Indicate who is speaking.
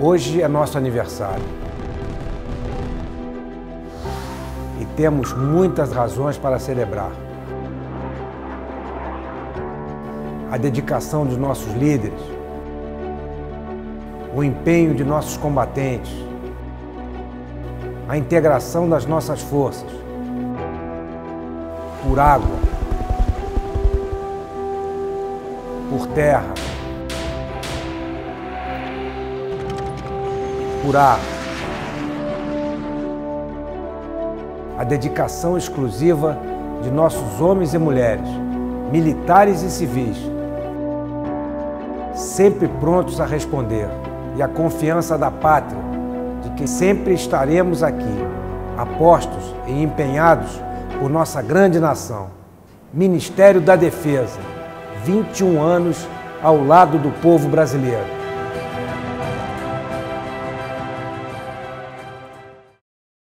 Speaker 1: Hoje é nosso aniversário. E temos muitas razões para celebrar. A dedicação dos nossos líderes, o empenho de nossos combatentes, a integração das nossas forças, por água, por terra, por ar. A dedicação exclusiva de nossos homens e mulheres, militares e civis, sempre prontos a responder, e a confiança da pátria de que sempre estaremos aqui, apostos e empenhados por nossa grande nação. Ministério da Defesa, 21 anos ao lado do povo brasileiro.